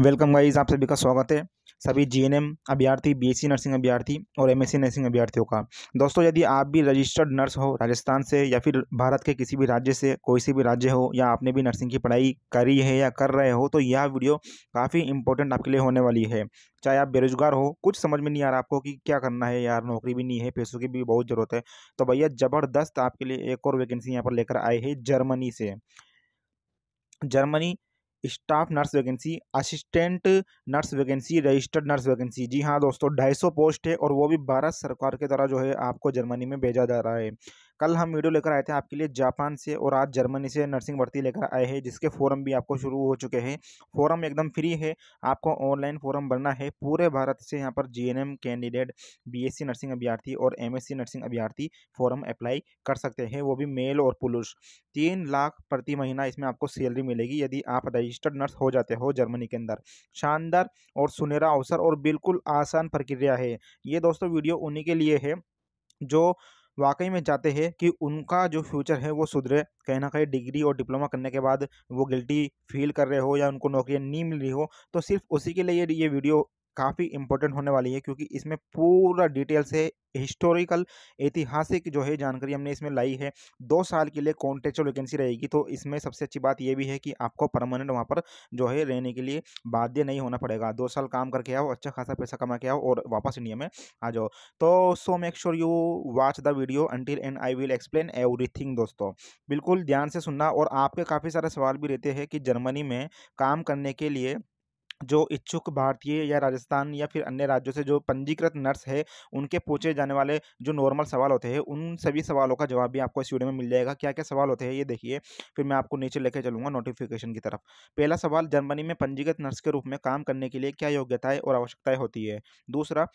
Welcome guys आप सभी का स्वागत है। सभी जीएनएम अभ्यर्थी बीएससी नर्सिंग अभ्यर्थी और एमएससी नर्सिंग अभ्यर्थियों का। दोस्तों, यदि आप भी रजिस्टर्ड नर्स हो राजस्थान से या फिर भारत के किसी भी राज्य से, कोई सी भी राज्य हो या आपने भी नर्सिंग की पढ़ाई करी है या कर रहे हो तो यह वीडियो काफ़ी इंपॉर्टेंट आपके लिए होने वाली है। चाहे आप बेरोजगार हो, कुछ समझ में नहीं आ रहा आपको कि क्या करना है यार, नौकरी भी नहीं है, पैसों की भी बहुत ज़रूरत है। तो भैया, ज़बरदस्त आपके लिए एक और वैकेंसी यहाँ पर लेकर आए हैं जर्मनी से। Germany staff nurse vacancy, assistant nurse vacancy, registered nurse vacancy. जी हाँ दोस्तों, ढाई सौ पोस्ट है और वो भी भारत सरकार के द्वारा जो है आपको जर्मनी में भेजा जा रहा है। कल हम वीडियो लेकर आए थे आपके लिए जापान से और आज जर्मनी से नर्सिंग भर्ती लेकर आए हैं, जिसके फॉरम भी आपको शुरू हो चुके हैं। फॉरम एकदम फ्री है, आपको ऑनलाइन फॉरम भरना है। पूरे भारत से यहाँ पर जीएनएम कैंडिडेट बीएससी नर्सिंग अभ्यर्थी और एमएससी नर्सिंग अभ्यर्थी फॉरम अप्लाई कर सकते हैं। वो भी मेल और पुरुष। तीन लाख प्रति महीना इसमें आपको सैलरी मिलेगी यदि आप रजिस्टर्ड नर्स हो जाते हो जर्मनी के अंदर। शानदार और सुनहरा अवसर और बिल्कुल आसान प्रक्रिया है। ये दोस्तों वीडियो उन्हीं के लिए है, जो वाकई में चाहते हैं कि उनका जो फ्यूचर है वो सुधरे। कहीं ना कहीं डिग्री और डिप्लोमा करने के बाद वो गिल्टी फील कर रहे हो या उनको नौकरियाँ नहीं मिल रही हो तो सिर्फ़ उसी के लिए ये वीडियो काफ़ी इंपॉर्टेंट होने वाली है, क्योंकि इसमें पूरा डिटेल से हिस्टोरिकल, ऐतिहासिक जो है जानकारी हमने इसमें लाई है। दो साल के लिए कॉन्ट्रेक्चुअल वैकेंसी रहेगी तो इसमें सबसे अच्छी बात यह भी है कि आपको परमानेंट वहाँ पर जो है रहने के लिए बाध्य नहीं होना पड़ेगा। दो साल काम करके आओ अच्छा खासा पैसा कमा के आओ और वापस इंडिया में आ जाओ। तो so make sure you watch the video until end I will explain everything दोस्तों। बिल्कुल ध्यान से सुनना और आपके काफ़ी सारे सवाल भी रहते हैं कि जर्मनी में काम करने के लिए जो इच्छुक भारतीय या राजस्थान या फिर अन्य राज्यों से जो पंजीकृत नर्स है, उनके पूछे जाने वाले जो नॉर्मल सवाल होते हैं, उन सभी सवालों का जवाब भी आपको इस वीडियो में मिल जाएगा। क्या क्या सवाल होते हैं, ये देखिए, फिर मैं आपको नीचे लेकर चलूँगा नोटिफिकेशन की तरफ़। पहला सवाल, जर्मनी में पंजीकृत नर्स के रूप में काम करने के लिए क्या योग्यताएँ और आवश्यकताएँ होती है? दूसरा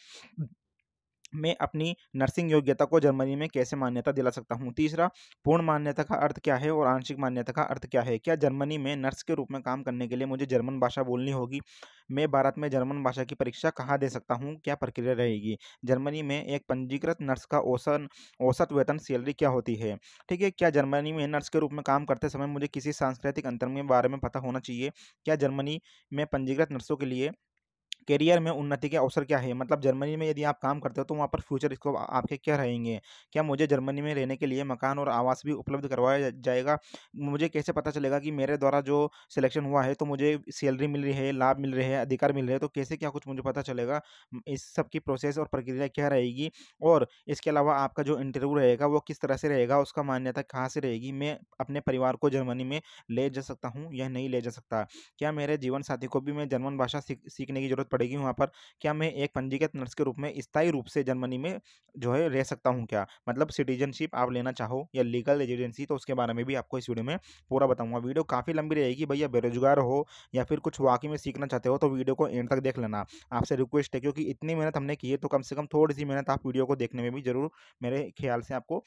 मैं अपनी नर्सिंग योग्यता को जर्मनी में कैसे मान्यता दिला सकता हूँ? तीसरा, पूर्ण मान्यता का अर्थ क्या है और आंशिक मान्यता का अर्थ क्या है? क्या जर्मनी में नर्स के रूप में काम करने के लिए मुझे जर्मन भाषा बोलनी होगी? मैं भारत में जर्मन भाषा की परीक्षा कहाँ दे सकता हूँ? क्या प्रक्रिया रहेगी? जर्मनी में एक पंजीकृत नर्स का औसत औसत वेतन सैलरी क्या होती है? ठीक है, क्या जर्मनी में नर्स के रूप में काम करते समय मुझे किसी सांस्कृतिक अंतर के बारे में पता होना चाहिए? क्या जर्मनी में पंजीकृत नर्सों के लिए करियर में उन्नति के अवसर क्या है? मतलब जर्मनी में यदि आप काम करते हो तो वहाँ पर फ्यूचर इसको आपके क्या रहेंगे? क्या मुझे जर्मनी में रहने के लिए मकान और आवास भी उपलब्ध करवाया जाएगा? मुझे कैसे पता चलेगा कि मेरे द्वारा जो सिलेक्शन हुआ है तो मुझे सैलरी मिल रही है, लाभ मिल रहे हैं, अधिकार मिल रहे हैं तो कैसे क्या कुछ मुझे पता चलेगा? इस सब की प्रोसेस और प्रक्रिया क्या रहेगी? और इसके अलावा आपका जो इंटरव्यू रहेगा, वो किस तरह से रहेगा? उसका मान्यता कहाँ से रहेगी? मैं अपने परिवार को जर्मनी में ले जा सकता हूँ या नहीं ले जा सकता? क्या मेरे जीवन साथी को भी मैं जर्मन भाषा सीखने की ज़रूरत पड़ेगी वहाँ पर, क्या मैं एक पंजीकृत नर्स के रूप में स्थायी रूप से जर्मनी में जो है रह सकता हूँ क्या? मतलब सिटीजनशिप आप लेना चाहो या लीगल रेजिडेंसी तो उसके बारे में भी आपको इस वीडियो में पूरा बताऊँगा। वीडियो काफ़ी लंबी रहेगी भैया, बेरोजगार हो या फिर कुछ वाकई में सीखना चाहते हो तो वीडियो को एंड तक देख लेना। आपसे रिक्वेस्ट है, क्योंकि इतनी मेहनत हमने की है तो कम से कम थोड़ी सी मेहनत आप वीडियो को देखने में भी ज़रूर मेरे ख्याल से आपको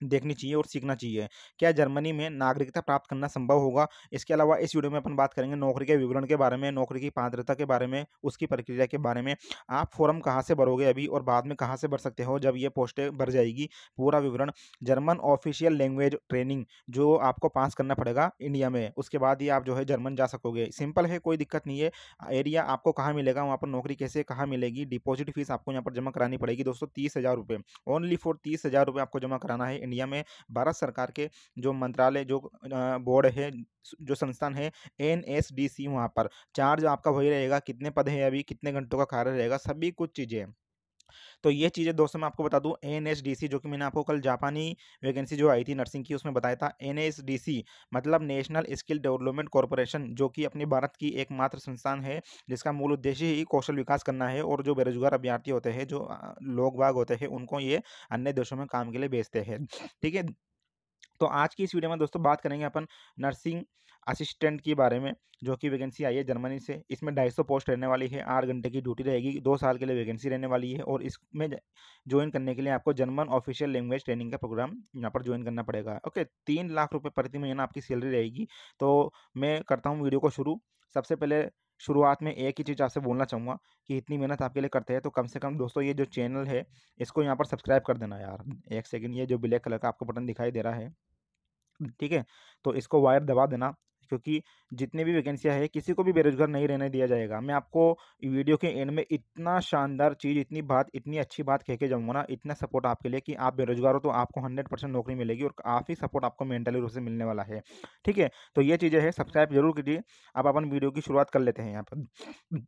देखनी चाहिए और सीखना चाहिए। क्या जर्मनी में नागरिकता प्राप्त करना संभव होगा? इसके अलावा इस वीडियो में अपन बात करेंगे नौकरी के विवरण के बारे में, नौकरी की पात्रता के बारे में, उसकी प्रक्रिया के बारे में। आप फॉर्म कहाँ से भरोगे अभी और बाद में कहाँ से भर सकते हो जब ये पोस्टें भर जाएगी? पूरा विवरण, जर्मन ऑफिशियल लैंग्वेज ट्रेनिंग जो आपको पास करना पड़ेगा इंडिया में, उसके बाद ही आप जो है जर्मन जा सकोगे। सिंपल है, कोई दिक्कत नहीं है। एरिया आपको कहाँ मिलेगा, वहाँ पर नौकरी कैसे, कहाँ मिलेगी? डिपॉजिट फ़ीस आपको यहाँ पर जमा करानी पड़ेगी दोस्तों तीस हज़ार रुपये। ओनली फॉर तीस हज़ार रुपये आपको जमा कराना है इंडिया में भारत सरकार के जो मंत्रालय, जो बोर्ड है, जो संस्थान है, एन एस डी सी वहाँ पर। चार्ज आपका वही रहेगा, कितने पद है अभी, कितने घंटों का कार्य रहेगा, सभी कुछ चीज़ें तो ये चीज़ें दोस्तों मैं आपको बता दूँ, एन जो कि मैंने आपको कल जापानी वैकेंसी जो आई थी नर्सिंग की, उसमें बताया था, एन मतलब नेशनल स्किल डेवलपमेंट कॉरपोरेशन, जो कि अपने भारत की एकमात्र संस्थान है, जिसका मूल उद्देश्य ही कौशल विकास करना है और जो बेरोजगार अभ्यर्थी होते हैं, जो लोग बाग होते हैं, उनको ये अन्य देशों में काम के लिए भेजते हैं। ठीक है? तो आज की इस वीडियो में दोस्तों बात करेंगे अपन नर्सिंग असिस्टेंट के बारे में, जो कि वैकेंसी आई है जर्मनी से, इसमें ढाई सौ पोस्ट रहने वाली है, आठ घंटे की ड्यूटी रहेगी, दो साल के लिए वैकेंसी रहने वाली है और इसमें ज्वाइन करने के लिए आपको जर्मन ऑफिशियल लैंग्वेज ट्रेनिंग का प्रोग्राम यहाँ पर ज्वाइन करना पड़ेगा। ओके तीन लाख रुपये प्रति महीना आपकी सैलरी रहेगी तो मैं करता हूँ वीडियो को शुरू। सबसे पहले शुरुआत में एक ही चीज़ आपसे बोलना चाहूँगा कि इतनी मेहनत आपके लिए करते हैं तो कम से कम दोस्तों ये जो चैनल है, इसको यहाँ पर सब्सक्राइब कर देना यार। एक सेकंड ये जो ब्लैक कलर का आपको बटन दिखाई दे रहा है, ठीक है? तो इसको वायर दबा देना क्योंकि जितने भी वैकेंसियाँ हैं, किसी को भी बेरोजगार नहीं रहने दिया जाएगा। मैं आपको वीडियो के एंड में इतना शानदार चीज़, इतनी बात, इतनी अच्छी बात कह के जाऊँगा ना, इतना सपोर्ट आपके लिए कि आप बेरोजगार हो तो आपको हंड्रेड परसेंट नौकरी मिलेगी और काफ़ी सपोर्ट आपको मेंटली रूप से मिलने वाला है। ठीक है? तो ये चीज़ें हैं सब्सक्राइब ज़रूर कीजिए। अब अपन वीडियो की शुरुआत कर लेते हैं यहाँ पर।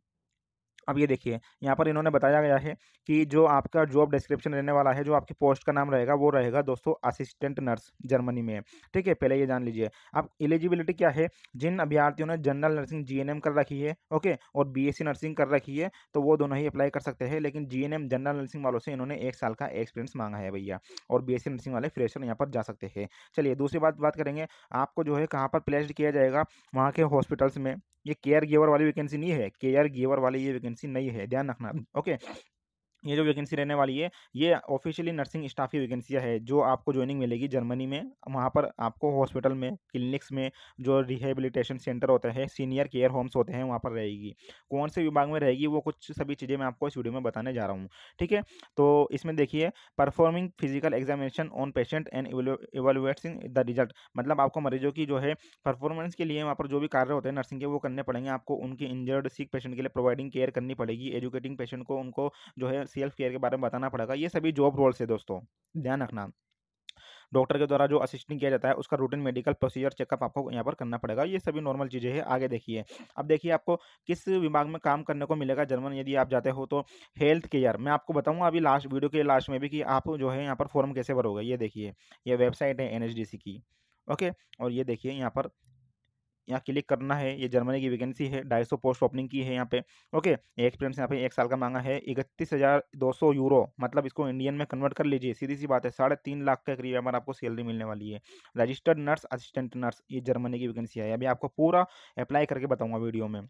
अब ये देखिए, यहाँ पर इन्होंने बताया गया है कि जो आपका जॉब डिस्क्रिप्शन रहने वाला है, जो आपकी पोस्ट का नाम रहेगा, वो रहेगा दोस्तों असिस्टेंट नर्स जर्मनी में। ठीक है, पहले ये जान लीजिए। अब एलिजिबिलिटी क्या है? जिन अभ्यर्थियों ने जनरल नर्सिंग जीएनएम कर रखी है, ओके, और बीएससी नर्सिंग कर रखी है तो वो दोनों ही अप्लाई कर सकते हैं, लेकिन जीएनएम जनरल नर्सिंग वालों से इन्होंने एक साल का एक्सपीरियंस मांगा है भैया, और बीएससी नर्सिंग वाले फ्रेशर यहाँ पर जा सकते हैं। चलिए, दूसरी बात बात करेंगे, आपको जो है कहाँ पर प्लेस्ड किया जाएगा? वहाँ के हॉस्पिटल्स में। ये केयर गिवर वाली वैकेंसी नहीं है केयर गिवर वाली ये वैकेंसी नहीं है ध्यान रखना। ओके ये जो वैकेंसी रहने वाली है, ये ऑफिशियली नर्सिंग स्टाफ की वैकेंसियाँ है, जो आपको ज्वाइनिंग मिलेगी जर्मनी में, वहाँ पर आपको हॉस्पिटल में क्लिनिक्स में जो रिहेबिलिटेशन सेंटर होते हैं सीनियर केयर होम्स होते हैं, वहाँ पर रहेगी। कौन से विभाग में रहेगी, वो कुछ सभी चीज़ें मैं आपको इस वीडियो में बताने जा रहा हूँ, ठीक है? तो इसमें देखिए performing physical examination on patient and evaluating the result मतलब आपको मरीजों की जो है परफॉर्मेंस के लिए वहाँ पर जो भी कार्य होते हैं नर्सिंग के, वो करने पड़ेंगे, आपको उनकी इंजर्ड सिक पेशेंट के लिए प्रोवाइडिंग केयर करनी पड़ेगी एजुकेटिंग पेशेंट को, उनको जो है सेल्फ केयर के बारे में बताना पड़ेगा। ये सभी जॉब रोल्स है दोस्तों, ध्यान रखना। डॉक्टर के द्वारा जो असिस्टिंग किया जाता है, उसका रूटीन मेडिकल प्रोसीजर चेकअप आपको यहाँ पर करना पड़ेगा। ये सभी नॉर्मल चीज़ें हैं, आगे देखिए। अब देखिए आपको किस विभाग में काम करने को मिलेगा। जर्मन यदि आप जाते हो तो हेल्थ केयर मैं आपको बताऊँगा अभी लास्ट वीडियो के लास्ट में भी कि आप जो है यहाँ पर फॉर्म कैसे भरोगे। ये देखिए, ये वेबसाइट है एनएचडीसी की। ओके और ये देखिए यहाँ पर यहाँ क्लिक करना है, ये जर्मनी की वैकेंसी है, ढाई सौ पोस्ट ओपनिंग की है यहाँ पे। ओके एक्सपीरियंस यहाँ पे एक साल का मांगा है, इकतीस हज़ार दो सौ यूरो मतलब इसको इंडियन में कन्वर्ट कर लीजिए, सीधी सी बात है, साढ़े तीन लाख के करीब हमारा आपको सैलरी मिलने वाली है। रजिस्टर्ड नर्स, असिस्टेंट नर्स, ये जर्मनी की वैकेंसी है, अभी आपको पूरा अप्लाई करके बताऊँगा वीडियो में।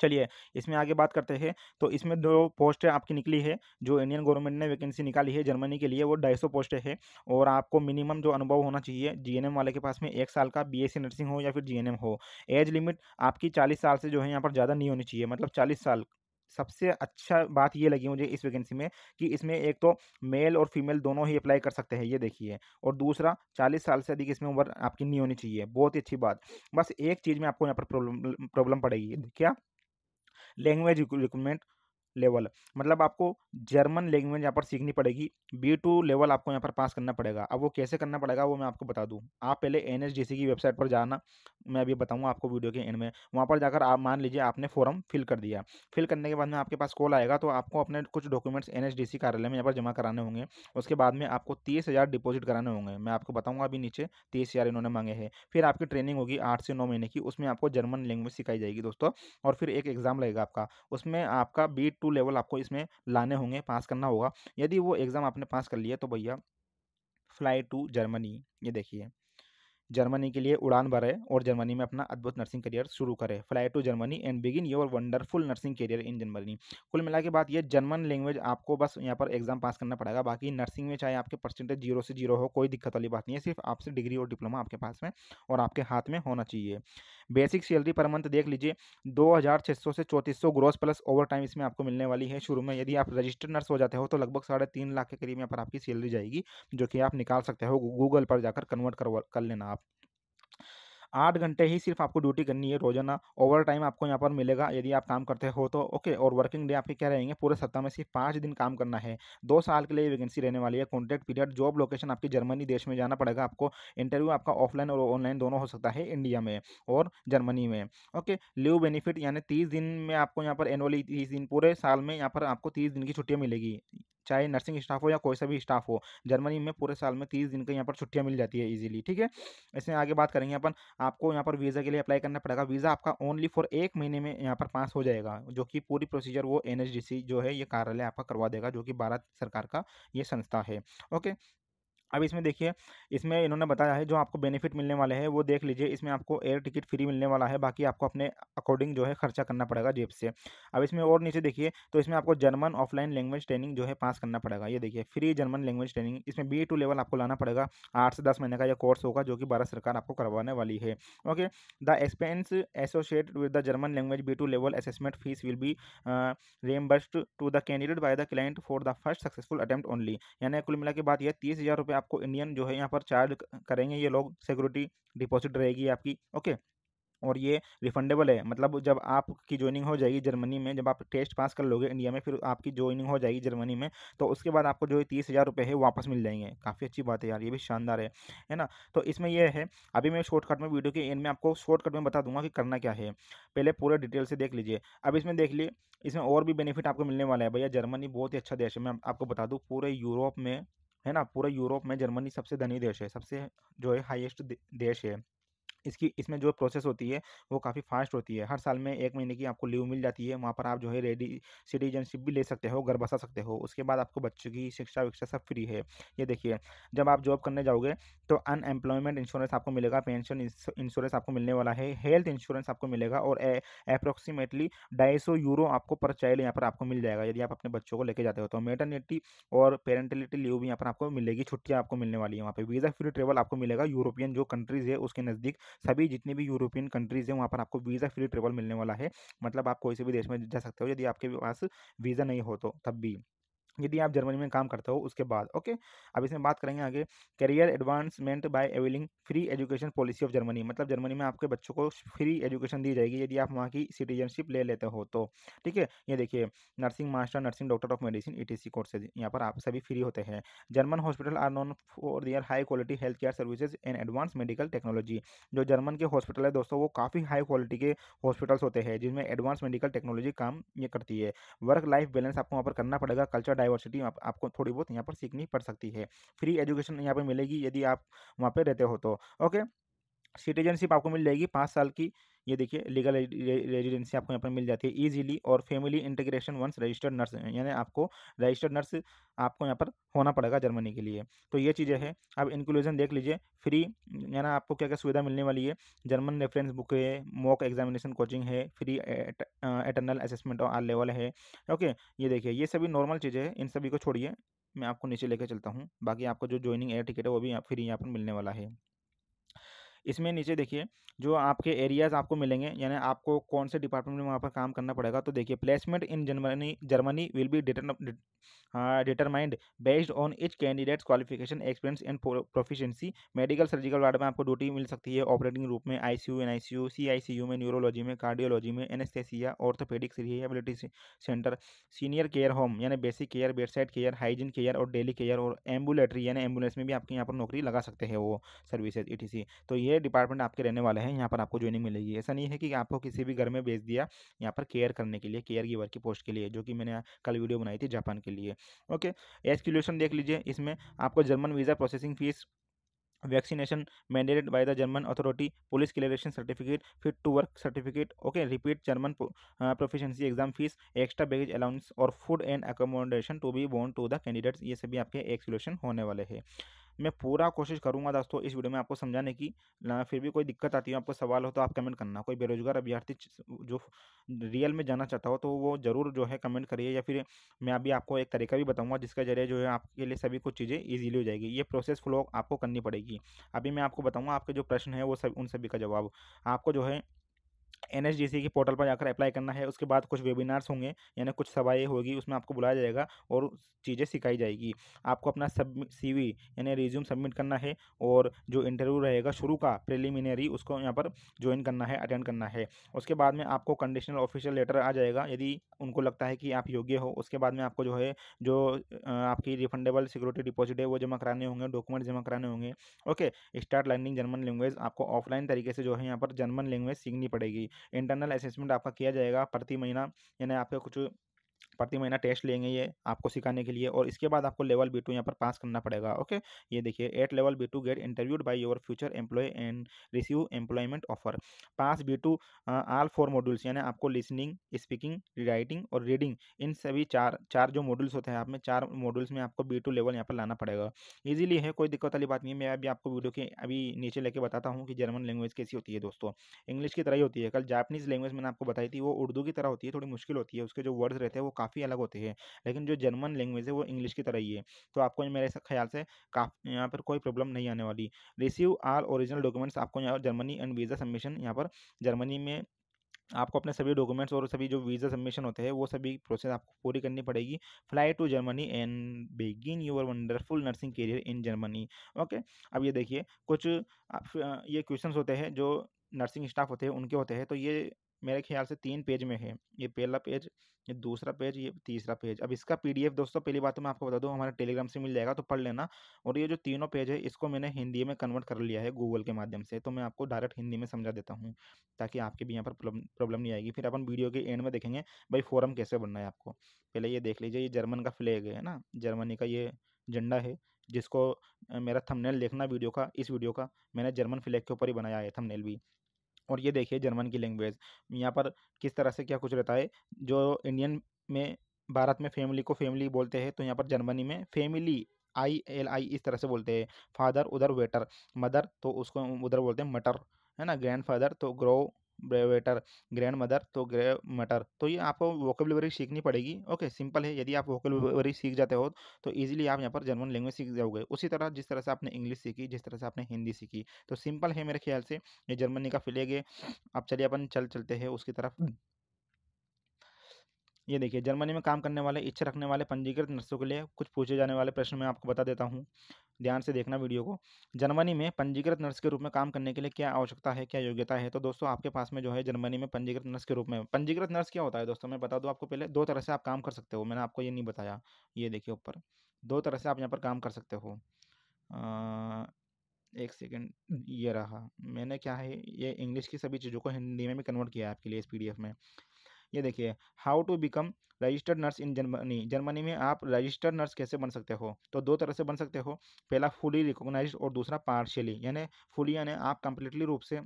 चलिए, इसमें आगे बात करते हैं। तो इसमें दो पोस्टें आपकी निकली है, जो इंडियन गवर्नमेंट ने वैकेंसी निकाली है जर्मनी के लिए, वो ढाई सौ पोस्टें हैं। और आपको मिनिमम जो अनुभव होना चाहिए, जीएनएम वाले के पास में एक साल का बीएससी नर्सिंग हो या फिर जीएनएम हो। एज लिमिट आपकी चालीस साल से जो है यहाँ पर ज़्यादा नहीं होनी चाहिए मतलब चालीस साल। सबसे अच्छा बात ये लगी मुझे इस वैकेंसी में कि इसमें एक तो मेल और फीमेल दोनों ही अप्लाई कर सकते हैं, ये देखिए। और दूसरा, चालीस साल से अधिक इसमें उम्र आपकी नहीं होनी चाहिए, बहुत ही अच्छी बात। बस एक चीज़ में आपको यहाँ पर प्रॉब्लम प्रॉब्लम पड़ेगी, क्या? Language recruitment level. मतलब आपको जर्मन लैंग्वेज यहाँ पर सीखनी पड़ेगी, बी टू लेवल आपको यहाँ पर पास करना पड़ेगा। अब वो कैसे करना पड़ेगा वो मैं आपको बता दूँ। आप पहले एन की वेबसाइट पर जाना, मैं अभी बताऊँगा आपको वीडियो के एंड में। वहाँ पर जाकर आप मान लीजिए आपने फॉर्म फिल कर दिया। फिल करने के बाद में आपके पास कॉल आएगा तो आपको अपने कुछ डॉक्यूमेंट्स एन कार्यालय में यहाँ पर जमा कराने होंगे। उसके बाद में आपको तीस डिपॉजिट कराने होंगे। मैं आपको बताऊँगा अभी नीचे, तीस इन्होंने मांगे हैं। फिर आपकी ट्रेनिंग होगी आठ से नौ महीने की, उसमें आपको जर्मन लैंग्वेज सिखाई जाएगी दोस्तों। और फिर एक एग्ज़ाम लगेगा आपका। उसमें आपका बी टू लेवल आपको इसमें लाने होंगे, पास करना होगा। यदि वो एग्ज़ाम आपने पास कर लिया तो भैया फ्लाई टू जर्मनी, ये देखिए। जर्मनी के लिए उड़ान भरे और जर्मनी में अपना अद्भुत नर्सिंग करियर शुरू करे। Fly to Germany and begin your wonderful nursing career in Germany. कुल मिला के बाद ये, जर्मन लैंग्वेज आपको बस यहाँ पर एग्ज़ाम पास करना पड़ेगा। बाकी नर्सिंग में चाहे आपके परसेंटेज ज़ीरो से ज़ीरो हो, कोई दिक्कत वाली बात नहीं है। सिर्फ़ आपसे डिग्री और डिप्लोमा आपके पास में और आपके हाथ में होना चाहिए। बेसिक सैलरी पर मंथ देख लीजिए, दो हज़ार छः सौ से चौंतीस सौ ग्रोस प्लस ओवर टाइम इसमें आपको मिलने वाली है। शुरू में यदि आप रजिस्टर्ड नर्स हो जाते हो तो लगभग साढ़े तीन लाख के करीब यहाँ पर आपकी सैलरी जाएगी, जो कि आप निकाल सकते हो गूगल पर जाकर कन्वर्ट कर कर लेना आप। आठ घंटे ही सिर्फ़ आपको ड्यूटी करनी है रोज़ाना ओवर टाइम आपको यहाँ पर मिलेगा यदि आप काम करते हो तो। ओके, और वर्किंग डे आपके क्या रहेंगे? पूरे सप्ताह में सिर्फ़ पाँच दिन काम करना है। दो साल के लिए वैकेंसी रहने वाली है, कॉन्ट्रैक्ट पीरियड, जॉब लोकेशन आपकी जर्मनी देश में जाना पड़ेगा आपको। इंटरव्यू आपका ऑफलाइन और ऑनलाइन दोनों हो सकता है इंडिया में और जर्मनी में। ओके, लीव बेनिफिट यानी तीस दिन में आपको यहाँ पर एनुअली तीस दिन, पूरे साल में यहाँ पर आपको तीस दिन की छुट्टियाँ मिलेगी। चाहे नर्सिंग स्टाफ हो या कोई सा भी स्टाफ हो, जर्मनी में पूरे साल में तीस दिन का यहाँ पर छुट्टियाँ मिल जाती है ईजिली ठीक है? इसमें आगे बात करेंगे अपन, आपको यहाँ पर वीज़ा के लिए अप्लाई करना पड़ेगा। वीज़ा आपका ओनली फॉर एक महीने में यहाँ पर पास हो जाएगा, जो कि पूरी प्रोसीजर वो एन जो है ये कार्यालय आपका करवा देगा, जो कि भारत सरकार का ये संस्था है, ओके? अब इसमें देखिए, इसमें इन्होंने बताया है जो आपको बेनिफिट मिलने वाले हैं, वो देख लीजिए, इसमें आपको एयर टिकट फ्री मिलने वाला है, बाकी आपको अपने अकॉर्डिंग जो है खर्चा करना पड़ेगा जेब से। अब इसमें और नीचे देखिए तो इसमें आपको जर्मन ऑफलाइन लैंग्वेज ट्रेनिंग जो है पास करना पड़ेगा। ये देखिए फ्री जर्मन लैंग्वेज ट्रेनिंग इसमें बी टू लेवल आपको लाना पड़ेगा, आठ से दस महीने का यह कोर्स होगा, जो कि भारत सरकार आपको करवाने वाली है। Okay the expense associate with the German language B two level assessment fees will be reimbursed to the candidate by the client for the first successful attempt only यानी कुल मिला के बाद यह तीस हज़ार रुपये आपको इंडियन जो है यहाँ पर चार्ज करेंगे, ये लोग सिक्योरिटी डिपॉजिट रहेगी आपकी ओके और ये रिफंडेबल है मतलब जब आपकी ज्वाइनिंग हो जाएगी जर्मनी में, जब आप टेस्ट पास कर लोगे इंडिया में, फिर आपकी ज्वाइनिंग हो जाएगी जर्मनी में तो उसके बाद आपको जो है तीस हज़ार रुपये है वापस मिल जाएँगे। काफ़ी अच्छी बात है यार, ये भी शानदार है है ना? तो इसमें यह है, अभी मैं शॉर्टकट में वीडियो के एंड में आपको शॉर्टकट में बता दूँगा कि करना क्या है। पहले पूरे डिटेल से देख लीजिए। अब इसमें देख लीजिए इसमें और भी बेनिफिट आपको मिलने वाला है, भैया जर्मनी बहुत ही अच्छा देश है, मैं आपको बता दूँ, पूरे यूरोप में है ना? पूरे यूरोप में जर्मनी सबसे धनी देश है, सबसे जो है हाईएस्ट देश है। इसकी, इसमें जो प्रोसेस होती है, वो काफ़ी फास्ट होती है। हर साल में एक महीने की आपको लीव मिल जाती है, वहाँ पर आप जो है रेडी, सिटीजनशिप भी ले सकते हो, घर बसा सकते हो। उसके बाद आपको बच्चों की शिक्षा विक्षा सब फ्री है। ये देखिए, जब आप जॉब करने जाओगे तो अनएम्प्लॉयमेंट इंश्योरेंस आपको मिलेगा, पेंशन इंश्योरेंस आपको मिलने वाला है, हेल्थ इंश्योरेंस आपको मिलेगा और अप्रोक्सीमेटली ढाई यूरो आपको पर चाइल्ड यहाँ पर आपको मिल जाएगा, यदि आप अपने बच्चों को लेके जाते हो। तो मेटर्निटी और पेरेंटलिटी लीव भी यहाँ पर आपको मिलेगी, छुट्टियाँ आपको मिलने वाली है। वहाँ पर वीज़ा फ्री ट्रेवल आपको मिलेगा, यूरोपियन जो कंट्रीज़ है, उसके नज़दीक सभी जितनी भी यूरोपियन कंट्रीज़ हैं, वहाँ पर आपको वीज़ा फ्री ट्रेवल मिलने वाला है। मतलब आप कोई से भी देश में जा सकते हो, यदि आपके पास वीज़ा नहीं हो तो तब भी। यदि आप जर्मनी में काम करते हो उसके बाद, ओके? अब इसमें बात करेंगे आगे। Career advancement by availing free education policy of Germany मतलब जर्मनी में आपके बच्चों को फ्री एजुकेशन दी जाएगी यदि आप वहाँ की सिटीजनशिप ले लेते हो तो ठीक है? ये देखिए nursing master nursing doctor of medicine E T यहाँ पर आप सभी फ्री होते हैं। German hospital are known for their high quality health care services and advance medical technology जो जर्मन के हॉस्पिटल है दोस्तों, वो काफ़ी हाई क्वालिटी के हॉस्पिटल्स होते हैं, जिनमें एडवांस मेडिकल टेक्नोलॉजी काम ये करती है। वर्क लाइफ बैलेंस आपको वहाँ पर करना पड़ेगा कल्चर डाइवर्सिटी आप, आपको थोड़ी बहुत यहाँ पर सीखनी पड़ सकती है। फ्री एजुकेशन यहाँ पर मिलेगी यदि आप वहाँ पर रहते हो तो ओके सिटीजनशिप आपको मिल जाएगी पाँच साल की। ये देखिए, लीगल रेजिडेंसी आपको यहाँ पर मिल जाती है इजीली और family integration once registered nurse यानी आपको रजिस्टर्ड नर्स आपको यहाँ पर होना पड़ेगा जर्मनी के लिए। तो ये चीज़ें हैं, अब इंक्लूजन देख लीजिए, फ्री, यानी आपको क्या क्या सुविधा मिलने वाली है? जर्मन रेफरेंस बुक है, मॉक एग्जामिनेशन कोचिंग है, free eternal assessment are level है, ओके, ये देखिए, ये सभी नॉर्मल चीज़ें हैं, इन सभी को छोड़िए, मैं आपको नीचे लेकर चलता हूँ, बाकी आपको जो ज्वाइनिंग एयर टिकट है वो भी फ्री यहाँ पर मिलने वाला है। इसमें नीचे देखिए, जो आपके एरियाज़ आपको मिलेंगे, यानी आपको कौन से डिपार्टमेंट में वहाँ पर काम करना पड़ेगा तो देखिए placement in Germany Germany will be determined based on each candidate's qualification experience and proficiency medical surgical ward में आपको ड्यूटी मिल सकती है ऑपरेटिंग रूप में आईसीयू एनआईसीयू सीआईसीयू में न्यूरोलॉजी में कार्डियोलॉजी में anaesthesia orthopaedics rehability centre senior care home यानी basic care bedside care hygiene care और डेली केयर और एम्बुलेटरी यानी एंबुलेंस में भी आपके यहाँ पर नौकरी लगा सकते हैं वो सर्विसेज़ ई तो ये डिपार्टमेंट आपके रहने वाले हैं, यहाँ पर आपको ज्वाइनिंग मिलेगी। ऐसा नहीं है कि आपको किसी भी घर में भेज दिया यहाँ पर केयर करने के लिए केयर गिवर की पोस्ट के लिए, जो कि मैंने कल वीडियो बनाई थी जापान के लिए। ओके, एस्क्यूलेशन देख लीजिए, इसमें आपको German visa processing fees, vaccination mandated by the German authority, police clearance certificate, fit to work certificate, okay, repeat German proficiency exam fees, extra baggage allowance और food and accommodation to be borne to the candidates, ये सभी आपके एक्सक्यूलेशन होने वाले हैं। मैं पूरा कोशिश करूँगा दोस्तों इस वीडियो में आपको समझाने की, ना फिर भी कोई दिक्कत आती है, आपको सवाल हो तो आप कमेंट करना। कोई बेरोजगार अभ्यर्थी जो रियल में जाना चाहता हो तो वो ज़रूर जो है कमेंट करिए या फिर मैं अभी आपको एक तरीका भी बताऊँगा जिसका ज़रिए जो है आपके लिए सभी कुछ चीज़ें ईजिली हो जाएगी। ये प्रोसेस फ्लो आपको करनी पड़ेगी। अभी मैं आपको बताऊँगा आपके जो प्रश्न है वो सब, उन सभी का जवाब। आपको जो है एन की पोर्टल पर जाकर अप्लाई करना है, उसके बाद कुछ वेबिनार्स होंगे, यानी कुछ सवाएँ होगी, उसमें आपको बुलाया जाएगा और चीज़ें सिखाई जाएगी। आपको अपना सब सी वी यानी रिज्यूम सबमिट करना है और जो इंटरव्यू रहेगा शुरू का प्रिलिमिनरी उसको यहाँ पर ज्वाइन करना है अटेंड करना है। उसके बाद में आपको कंडीशनल ऑफिशियल लेटर आ जाएगा, यदि उनको लगता है कि आप योग्य हो, उसके बाद में आपको जो है, जो आपकी रिफंडेबल सिक्योरिटी डिपॉजिट है, वो जमा कराने होंगे डॉक्यूमेंट जमा कराने होंगे। Okay start learning German language आपको ऑफलाइन तरीके से जो है यहाँ पर जर्मन लैंग्वेज सीखनी पड़ेगी। इंटरनल असेसमेंट आपका किया जाएगा प्रति महीना यानी आपका कुछ प्रति महीना टेस्ट लेंगे ये आपको सिखाने के लिए और इसके बाद आपको लेवल बी टू यहाँ पर पास करना पड़ेगा, ओके? ये देखिए, at level B two get interviewed by your future employ and receive employment offer. Pass B two all four modules यानी आपको लिसनिंग, स्पीकिंग, राइटिंग और रीडिंग, इन सभी चार चार जो मॉड्यूल्स होते हैं आप में, चार मॉड्यूल्स में आपको बी टू लेवल यहाँ पर लाना पड़ेगा। ईजिली है, कोई दिक्कत वाली बात नहीं है, मैं अभी आपको वीडियो के अभी नीचे लेके बताता हूँ कि जर्मन लैंग्वेज कैसी होती है दोस्तों। इंग्लिश की तरह ही होती है, कल जापनीज लैंग्वेज मैंने आपको बताई थी, वो उर्दू की तरह होती है, थोड़ी मुश्किल होती है, उसके जो वर्ड्स रहते हैं वो काफ़ी अलग होते हैं। लेकिन जो जर्मन लैंग्वेज है वो इंग्लिश की तरह ही है। तो आपको मेरे ख्याल से काफ़ी यहाँ पर कोई प्रॉब्लम नहीं आने वाली। रिसीव आर ओरिजिनल डॉक्यूमेंट्स आपको यहाँ जर्मनी एंड वीज़ा सबमिशन यहाँ पर जर्मनी में आपको अपने सभी डॉक्यूमेंट्स और सभी जो वीज़ा सबमिशन होते हैं वो सभी प्रोसेस आपको पूरी करनी पड़ेगी। Fly to Germany and begin your wonderful nursing career in Germany. Okay? अब ये देखिए कुछ ये क्वेश्चंस होते हैं जो नर्सिंग स्टाफ होते हैं, उनके होते हैं। तो ये मेरे ख्याल से तीन पेज में है। ये पहला पेज, ये दूसरा पेज, ये तीसरा पेज। अब इसका पीडीएफ दोस्तों, पहली बात तो मैं आपको बता दूँ, हमारे टेलीग्राम से मिल जाएगा तो पढ़ लेना। और ये जो तीनों पेज है, इसको मैंने हिंदी में कन्वर्ट कर लिया है गूगल के माध्यम से। तो मैं आपको डायरेक्ट हिंदी में समझा देता हूँ, ताकि आपके भी यहाँ पर प्रॉब्लम नहीं आएगी। फिर अपन वीडियो के एंड में देखेंगे, भाई फॉरम कैसे बनना है आपको। पहले ये देख लीजिए, ये जर्मन का फ्लैग है ना? जर्मनी का ये झंडा है, जिसको, मेरा थंबनेल देखना वीडियो का, इस वीडियो का। मैंने जर्मन फ्लैग के ऊपर ही बनाया है थंबनेल भी। और ये देखिए जर्मन की लैंग्वेज, यहाँ पर किस तरह से क्या कुछ रहता है, जो इंडियन में, भारत में फैमिली को फैमिली बोलते हैं तो यहाँ पर जर्मनी में फैमिली, आई एल आई इस तरह से बोलते हैं, फादर, उधर, वेटर, मदर तो उसको उधर बोलते हैं मटर, है ना ग्रैंड फादर तो ग्रो ब्रेवेटर ग्रैंड मदर तो ग्रे मटर तो ये आपको वोकेबलरी सीखनी पड़ेगी। ओके सिंपल है यदि आप वोकेबलरी सीख जाते हो तो इजीली आप यहाँ पर जर्मन लैंग्वेज सीख जाओगे। उसी तरह जिस तरह से आपने इंग्लिश सीखी जिस तरह से आपने हिंदी सीखी तो सिंपल है मेरे ख्याल से ये जर्मनी का फिलेगे अब चलिए अपन चल चलते हैं उसकी तरफ़। ये देखिए जर्मनी में काम करने वाले इच्छा रखने वाले पंजीकृत नर्सों के लिए कुछ पूछे जाने वाले प्रश्न मैं आपको बता देता हूँ। ध्यान से देखना वीडियो को। जर्मनी में पंजीकृत नर्स के रूप में काम करने के लिए क्या आवश्यकता है, क्या योग्यता है? तो दोस्तों, आपके पास में जो है जर्मनी में पंजीकृत नर्स के रूप में, पंजीकृत नर्स क्या होता है दोस्तों? मैं बता दूँ आपको पहले, दो तरह से आप काम कर सकते हो। मैंने आपको ये नहीं बताया, ये देखिए ऊपर। दो तरह से आप यहाँ पर काम कर सकते हो। एक सेकेंड, ये रहा। मैंने क्या है, ये इंग्लिश की सभी चीज़ों को हिंदी में भी कन्वर्ट किया है आपके लिए इस पी में। ये देखिए, how to become registered nurse in Germany. Germany में आप रजिस्टर्ड नर्स कैसे बन सकते हो? तो दो तरह से बन सकते हो। पहला फुली रिकोगनाइज और दूसरा पार्शियली, यानी फुली यानी आप कंप्लीटली रूप से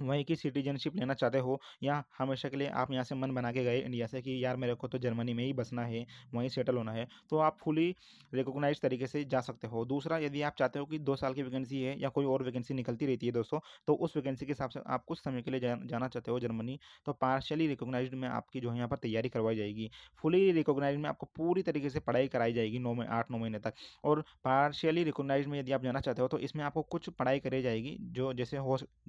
वहीं की सिटीजनशिप लेना चाहते हो या हमेशा के लिए आप यहाँ से मन बना के गए इंडिया से कि यार मेरे को तो जर्मनी में ही बसना है, वहीं सेटल होना है तो आप फुली रिकोगनाइज तरीके से जा सकते हो। दूसरा, यदि आप चाहते हो कि दो साल की वैकेंसी है या कोई और वैकेंसी निकलती रहती है दोस्तों तो उस वैकेंसी के हिसाब से आप कुछ समय के लिए जाना चाहते हो जर्मनी तो पार्शली रिकोगनाइज में आपकी जो है यहाँ पर तैयारी करवाई जाएगी। फुली रिकोगनाइज में आपको पूरी तरीके से पढ़ाई कराई जाएगी नौ आठ, नौ महीने तक और पार्शियली रिकोगनाइज में यदि आप जाना चाहते हो तो इसमें आपको कुछ पढ़ाई कराई जाएगी जो जैसे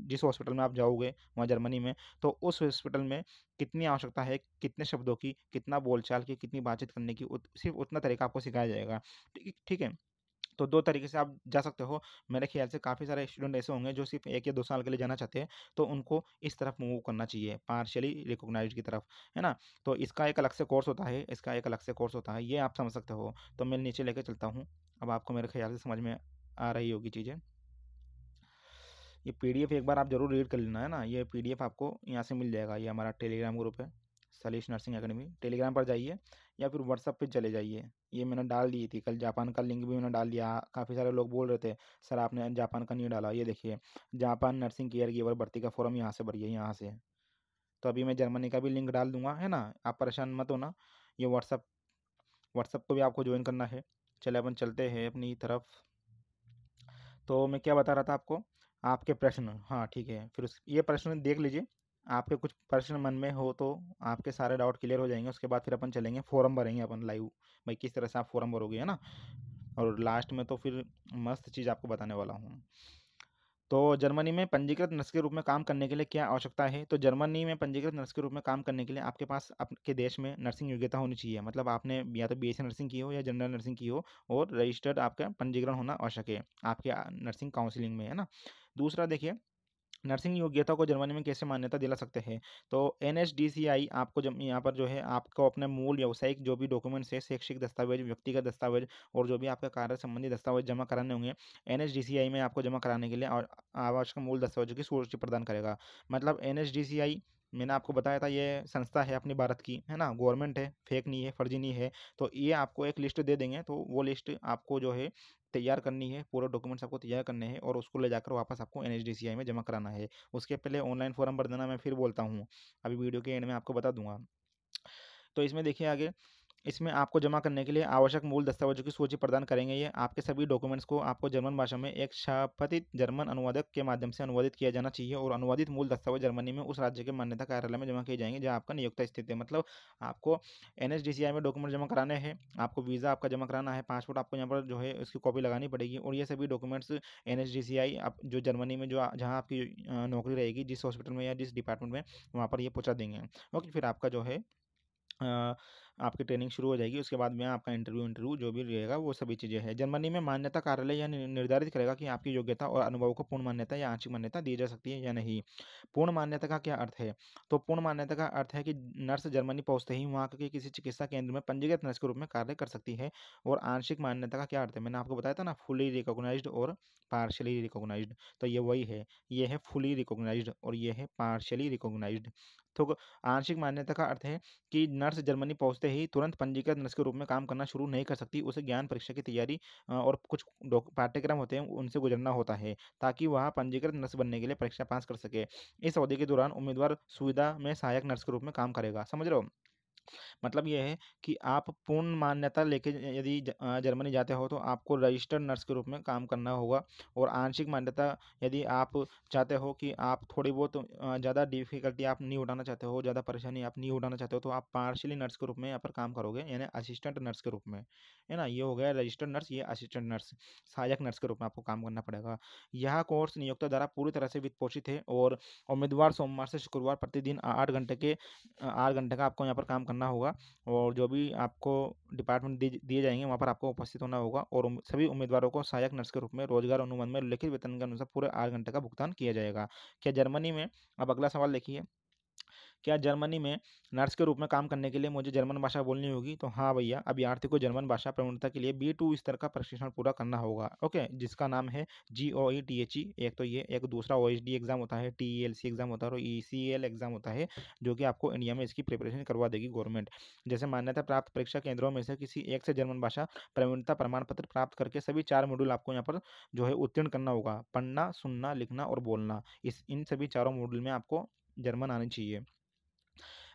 जिस हॉस्पिटल में आप जाओगे वहाँ जर्मनी में तो उस हॉस्पिटल में कितनी आवश्यकता है कितने शब्दों की कितना बोलचाल की कितनी बातचीत करने की उत, सिर्फ़ उतना तरीका आपको सिखाया जाएगा। ठीक है? तो दो तरीके से आप जा सकते हो। मेरे ख्याल से काफ़ी सारे स्टूडेंट ऐसे होंगे जो सिर्फ़ एक या दो साल के लिए जाना चाहते हैं तो उनको इस तरफ़ मूव करना चाहिए पार्शियली रिकोगनाइज की तरफ़ है ना? तो इसका एक अलग से कोर्स होता है इसका एक अलग से कोर्स होता है ये आप समझ सकते हो। तो मैं नीचे लेकर चलता हूँ अब आपको मेरे ख्याल से समझ में आ रही होगी चीज़ें। ये पीडीएफ एक बार आप ज़रूर रीड कर लेना, है ना? ये पीडीएफ आपको यहाँ से मिल जाएगा, ये हमारा टेलीग्राम ग्रुप है सलीश नर्सिंग अकेडमी टेलीग्राम पर जाइए या फिर व्हाट्सअप पे चले जाइए। ये मैंने डाल दी थी, कल जापान का लिंक भी मैंने डाल दिया। काफ़ी सारे लोग बोल रहे थे, सर, आपने जापान का नहीं डाला। ये देखिए, जापान नर्सिंग केयर गिवर भर्ती का फॉर्म यहाँ से भरिए यहाँ से। तो अभी मैं जर्मनी का भी लिंक डाल दूँगा, है ना? आप परेशान मत होना, ये व्हाट्सअप व्हाट्सअप को भी आपको ज्वाइन करना है। चले, अपन चलते हैं अपनी तरफ़। तो मैं क्या बता रहा था आपको? आपके प्रश्न हाँ ठीक है। फिर उस, ये प्रश्न देख लीजिए, आपके कुछ प्रश्न मन में हो तो आपके सारे डाउट क्लियर हो जाएँगे, उसके बाद फिर अपन चलेंगे, फोरम भरेंगे अपन लाइव, भाई किस तरह से आप फोरम भरोगे, है ना? और लास्ट में तो फिर मस्त चीज़ आपको बताने वाला हूँ। तो जर्मनी में पंजीकृत नर्स के रूप में काम करने के लिए क्या आवश्यकता है? तो जर्मनी में पंजीकृत नर्स के रूप में काम करने के लिए आपके पास आपके देश में नर्सिंग योग्यता होनी चाहिए। मतलब आपने या तो बी नर्सिंग की हो या जनरल नर्सिंग की हो और रजिस्टर्ड आपका पंजीकरण होना आवश्यक है, आपके नर्सिंग काउंसिलिंग में, है ना? दूसरा देखिए नर्सिंग योग्यता को जर्मनी में कैसे मान्यता दिला सकते हैं? तो एनएचडीसीआई आपको जब यहाँ पर जो है आपको अपने मूल व्यावसायिक जो भी डॉक्यूमेंट्स है, शैक्षिक दस्तावेज़, व्यक्तिगत दस्तावेज़ और जो भी आपका कार्य संबंधी दस्तावेज़ जमा कराने होंगे एनएचडीसीआई में आपको जमा कराने के लिए और आवश्यक मूल दस्तावेजों की सूची प्रदान करेगा। मतलब एनएचडीसीआई मैंने आपको बताया था ये संस्था है अपनी भारत की, है ना? गवर्नमेंट है, फेक नहीं है, फर्जी नहीं है तो ये आपको एक लिस्ट दे देंगे तो वो लिस्ट आपको जो है तैयार करनी है, पूरा डॉक्यूमेंट्स आपको तैयार करने हैं और उसको ले जाकर वापस आपको एनएचडीसीआई में जमा कराना है। उसके पहले ऑनलाइन फॉर्म भर देना मैं फिर बोलता हूँ। अभी वीडियो के एंड में आपको बता दूँगा। तो इसमें देखिए आगे इसमें आपको जमा करने के लिए आवश्यक मूल दस्तावेजों की सूची प्रदान करेंगे। ये आपके सभी डॉक्यूमेंट्स को आपको जर्मन भाषा में एक शापतित जर्मन अनुवादक के माध्यम से अनुवादित किया जाना चाहिए और अनुवादित मूल दस्तावेज़ जर्मनी में उस राज्य के मान्यता कार्यालय में जमा किए जाएँगे जहाँ आपका नियुक्ता स्थित है। मतलब आपको एनएचडीसीआई में डॉक्यूमेंट जमा कराने हैं, आपको वीज़ा आपका जमा कराना है पासपोर्ट आपको यहाँ पर जो है उसकी कॉपी लगानी पड़ेगी और ये सभी डॉक्यूमेंट्स एन आप जो जर्मनी में जो जहाँ आपकी नौकरी रहेगी, जिस हॉस्पिटल में या जिस डिपार्टमेंट में, वहाँ पर ये पहुँचा देंगे। ओके, फिर आपका जो है आपकी ट्रेनिंग शुरू हो जाएगी, उसके बाद में आपका इंटरव्यू इंटरव्यू जो भी रहेगा, वो सभी चीज़ें हैं। जर्मनी में मान्यता कार्यालय या निर्धारित करेगा कि आपकी योग्यता और अनुभव को पूर्ण मान्यता या आंशिक मान्यता दी जा सकती है या नहीं। पूर्ण मान्यता का क्या अर्थ है? तो पूर्ण मान्यता का अर्थ है कि नर्स जर्मनी पहुँचते ही वहाँ के किसी चिकित्सा केंद्र में पंजीकृत नर्स के रूप में कार्य कर सकती है और आंशिक मान्यता का क्या अर्थ है? मैंने आपको बताया था ना फुली रिकोगनाइज और पार्शली रिकॉग्नाइज्ड तो ये वही है। ये है फुली रिकॉग्नाइज्ड और ये है पार्शली रिकॉग्नाइज्ड तो आंशिक मान्यता का अर्थ है कि नर्स जर्मनी पहुँचते ही तुरंत पंजीकृत नर्स के रूप में काम करना शुरू नहीं कर सकती। उसे ज्ञान परीक्षा की तैयारी और कुछ पाठ्यक्रम होते हैं, उनसे गुजरना होता है, ताकि वह पंजीकृत नर्स बनने के लिए परीक्षा पास कर सके। इस अवधि के दौरान उम्मीदवार सुविधा में सहायक नर्स के रूप में काम करेगा। समझ रहे हो? मतलब ये है कि आप पूर्ण मान्यता लेके यदि जर्मनी जाते हो तो आपको रजिस्टर्ड नर्स के रूप में काम करना होगा। और आंशिक मान्यता यदि आप चाहते हो कि आप थोड़ी बहुत ज़्यादा डिफिकल्टी आप नहीं उठाना चाहते हो, ज़्यादा परेशानी आप नहीं उठाना चाहते हो तो आप पार्शली नर्स के रूप में यहाँ पर काम करोगे, यानी असिस्टेंट नर्स के रूप में। है ना? ये हो गया रजिस्टर्ड नर्स, ये असिस्टेंट नर्स, सहायक नर्स के रूप में आपको काम करना पड़ेगा। यह कोर्स नियोक्ता द्वारा पूरी तरह से वित्त पोषित है और उम्मीदवार सोमवार से शुक्रवार प्रतिदिन आठ घंटे के आठ घंटे का आपको यहाँ पर काम करना होगा और जो भी आपको डिपार्टमेंट दिए जाएँगे वहाँ पर आपको उपस्थित होना होगा और सभी उम्मीदवारों को सहायक नर्स के रूप में रोज़गार अनुबंध में लिखित वेतन के अनुसार पूरे आठ घंटे का भुगतान किया जाएगा। क्या जर्मनी में? अब अगला सवाल देखिए। क्या जर्मनी में नर्स के रूप में काम करने के लिए मुझे जर्मन भाषा बोलनी होगी? तो हाँ भैया अभ्यार्थी को जर्मन भाषा प्रवणता के लिए बी टू स्तर का प्रशिक्षण पूरा करना होगा। ओके, जिसका नाम है जी ओ ई टी एच ई एक तो ये, एक दूसरा ओ एच डी एग्ज़ाम होता है T E L C exam होता है और ई सी एल एग्ज़ाम होता है, जो कि आपको इंडिया में इसकी प्रिपरेशन करवा देगी गवर्नमेंट जैसे मान्यता प्राप्त परीक्षा केंद्रों में से किसी एक से जर्मन भाषा प्रवीणता प्रमाण पत्र प्राप्त करके सभी चार मॉड्यूल आपको यहाँ पर जो है उत्तीर्ण करना होगा। पढ़ना, सुनना, लिखना और बोलना। इस, इन सभी चारों मॉड्यूल में आपको जर्मन आनी चाहिए।